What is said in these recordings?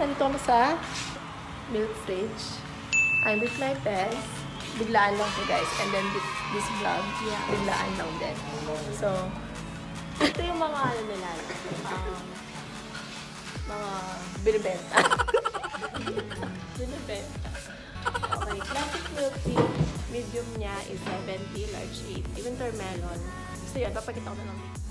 nandito ako sa milk fridge. I'm with my best. Biglaan lang to guys. And then this, this vlog, yeah, biglaan lang din. So, ito yung mga ano nila. Um, mga binibenta. binibenta. Okay, classic milk tea. Medium niya is 70, large 80. Winter melon. So yun, papakita ko na lang. Okay,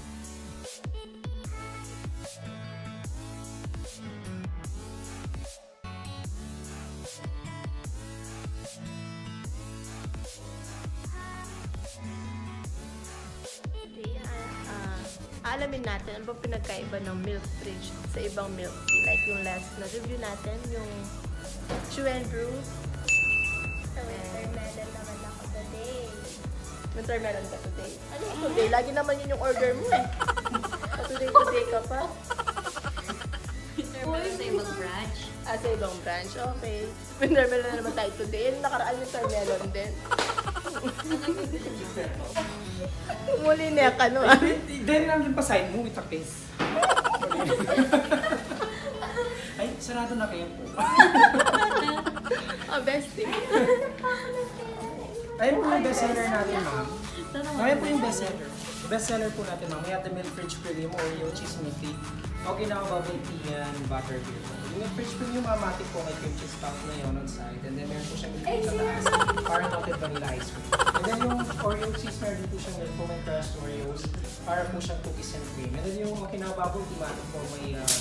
aalamin natin ano bang pinagkaiba ng milk fridge sa ibang milk tea. Like yung last na review natin, yung Chew and Brew. Sa watermelon naman ako today. Winter melon ka today. Ano yung today? Lagi naman yun yung order mo eh. Sa today, today ka pa. Meron sa ibang branch. Ah, sa ibang branch. Okay. Winter melon na naman tayo today. Yung nakaraan winter melon din. Muli na ka no. Then nandun pa side mo with a kiss. Ay, sarado na kayo po. Ah, bestie. Ayun po yung bestseller natin, ma'am. Ayun po yung bestseller. Bestseller po natin, have the Milk Fridge Premium Oreo Cheese Milk Tea. Okay na bubble tea yan, butter beer. Yung Milk Fridge Premium, automatic po may cream cheese puff na yun on side. And then meron po siyang milk sa taas. Para noted vanilla ice cream. And then yung Oreo cheese, meron po siyang milk foam and crushed Oreos. Para po siyang cookies and cream. And then yung okay na bubble tea, matik po may uh,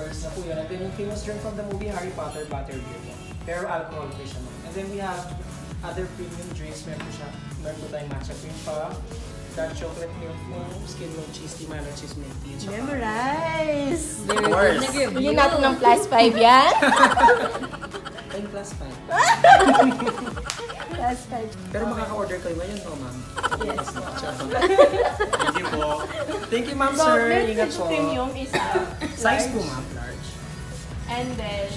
first na po yun. And then yung famous drink from the movie Harry Potter, butter beer. Pero alcohol free siya. And then we have other premium drinks. Meron po siya, meron po tayong matcha cream puff, dark chocolate milk foam, skim milk cheese tea, mango cheese milk tea. Memorize! Of course. Bigyan natin ng plus 5 yan. Ayun, class 5. plus 5. Pero makaka-order kayo ngayon, no, ma'am? Yes. Thank you po. Thank you, ma'am, sir. Ingat po. premium is uh, Size po, ma'am, large. And then,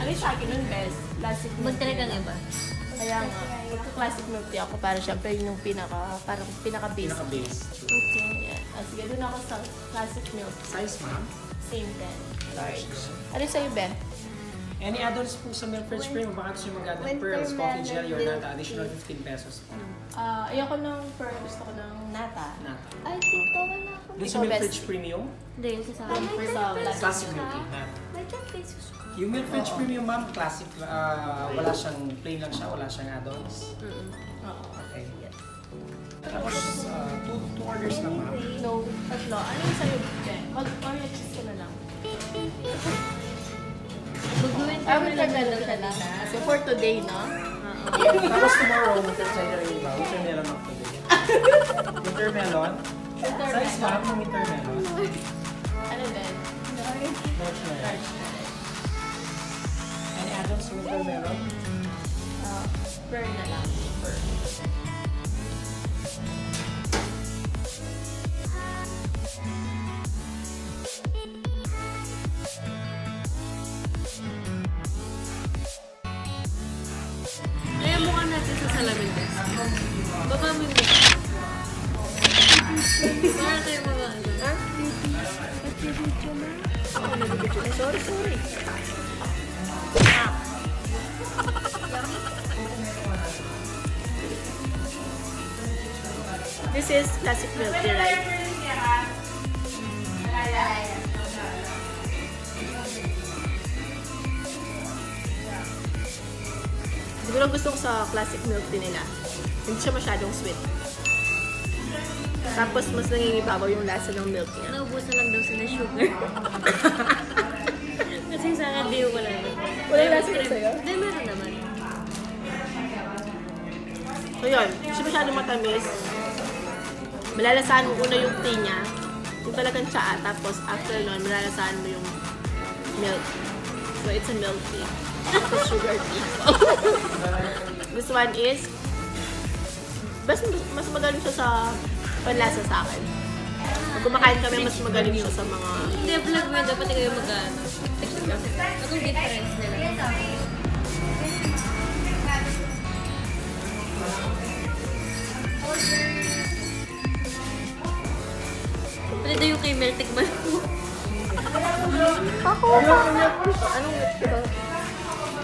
ano yung sa akin nun, best? Classic milk Huwag talagang tea. iba. Kaya nga, magka-classic milk tea ako para syempre yun yung pinaka, parang pinaka-base. Pinaka-base. Okay. Yeah. Ah, sige, doon ako sa classic milk. Size, ma'am. Same then. Large. Ano sa'yo, Ben? Any add-ons po sa Milk Fridge Premium? Baka gusto nyo mag-add ng pearls, coffee jelly, or nata. Additional 15 pesos po. Ah, ayoko ng pearl, gusto ko ng nata. Nata. Ay, tito, wala ako. Doon sa Milk. Fridge Premium, Hindi, yung sa akin. classic. milk tea. Nata. May 10 pesos ka. Yung Milk Fridge Premium, ma'am, classic. ah, wala siyang, plain lang siya, wala siyang add-ons. Oo. Okay. Tapos, ah, two, two orders lang, ma'am. No, tatlo. Ano yung sa'yo, Ben? Mag-oreo cheese ka na lang. Ah, melon melon ka na. So, for today, no? Tapos tomorrow, winter cider yung iba. Winter melon of today. Winter melon. Winter Size melon. ma'am ng winter melon. Ano, na yan. Any add-ons sa winter melon? Uh, pearl na lang. Pearl. Sa salamin guys. Baka may mukha. Para tayo mga ano. Sorry, sorry. This is classic milk right? Siguro gusto ko sa classic milk tea nila. Hindi siya masyadong sweet. Tapos mas nangingibabaw yung lasa ng milk niya. Naubusan lang daw sila sugar. Kasi sa akin, di ko lang. Wala yung lasa yun sa'yo? Hindi, meron naman. So yun, hindi siya masyadong matamis. Malalasahan mo una yung tea niya. Yung talagang tsaa. Tapos after nun, malalasahan mo yung milk. So it's a milk tea. Tapos sugar tea. This one is, mas, mas magaling siya sa panlasa sa akin. Pag kumakain kami, mas magaling siya sa mga... Hindi, vlog mo, dapat kayo mag-ano. Anong difference nila? Pwede yung kay Meltic man. Ako ako. Anong ito?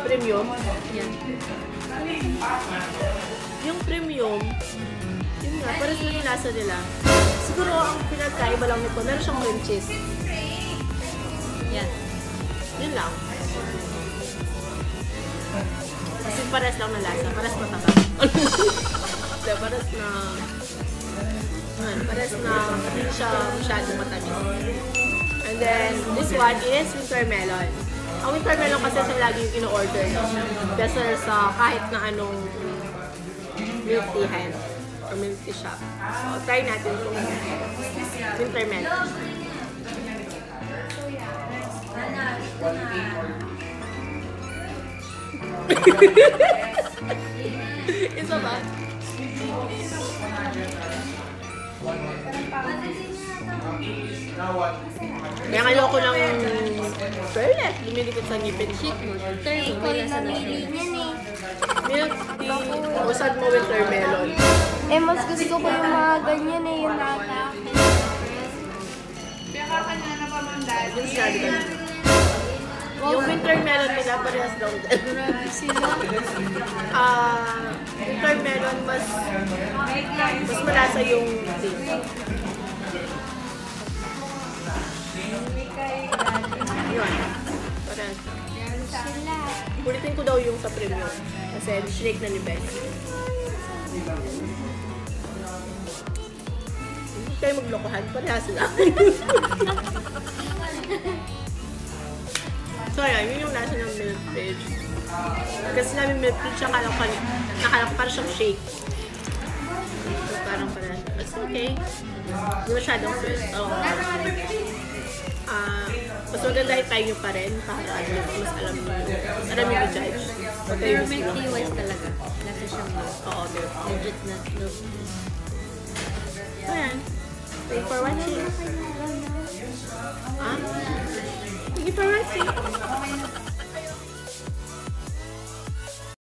Premium? Yan. Yung premium, yun nga, parang sila yung lasa nila. Siguro ang pinagkaiba lang nito, meron siyang cream cheese. Yan. Yun lang. Kasi pares lang na lasa, pares mataba. Hindi, pares na... Ano, pares na hindi siya masyadong matamis. And then, this one is winter melon. Ang winter melon kasi siya lagi yung ino-order. No? Kasi sa kahit na anong milk teahan or milk tea shop. So, try natin itong winter melon. Isa ba? Kaya ayoko lang toilet. Lumilikot sa ngipin. Shake mo. Turn mo. Lasa na namili siya. niyan eh. Milk tea. Usad mo winter melon. Eh, mas gusto ko yung mga ganyan eh, yung nata. Yung sad ka. Yung winter melon nila parehas daw. Grabe sila. Ah, winter melon mas mas malasa yung tea. Sila. Ulitin ko daw yung sa premium. Kasi shake na ni Bess. Hindi kayo maglokohan. Parehas lang. so ayan, yun yung lasa ng milk page. Kasi namin milk page siya, akala ko, nakala ko parang siyang shake. So parang parehas. It's okay. Hindi masyadong sweet. So, ah, mas maganda i-try nyo pa rin para ano, mas alam mas alam nyo i-judge. Huwag kayo Pero tea wise talaga. Lasa siyang. Oo. Legit na milk. So, yan. Thank you for watching. Ah? Thank you for watching.